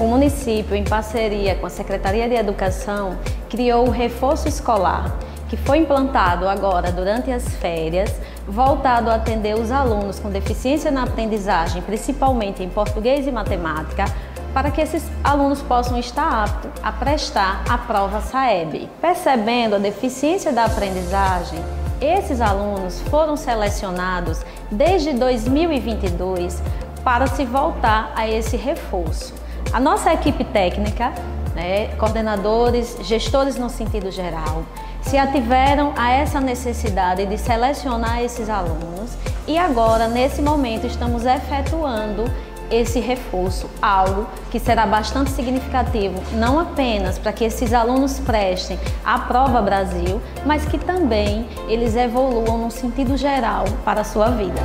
o município, em parceria com a Secretaria de Educação, criou o reforço escolar, que foi implantado agora durante as férias, voltado a atender os alunos com deficiência na aprendizagem, principalmente em português e matemática, para que esses alunos possam estar aptos a prestar a prova SAEB. Percebendo a deficiência da aprendizagem, esses alunos foram selecionados desde 2022 para se voltar a esse reforço. A nossa equipe técnica, né, coordenadores, gestores no sentido geral, se ativeram a essa necessidade de selecionar esses alunos e agora, nesse momento, estamos efetuando esse reforço, algo que será bastante significativo, não apenas para que esses alunos prestem a prova Brasil, mas que também eles evoluam no sentido geral para a sua vida.